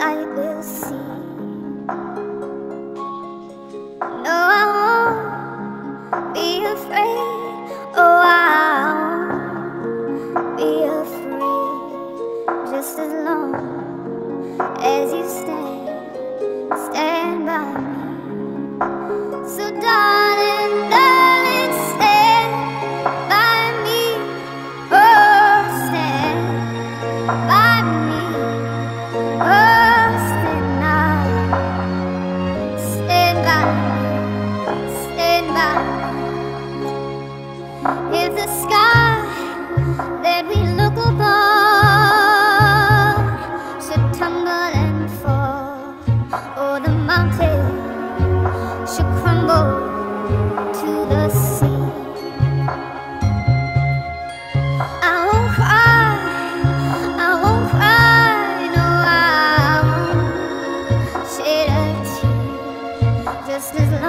I will see. No, I won't be afraid. Oh, I won't be afraid. Just as long as you stand, stand by me. just as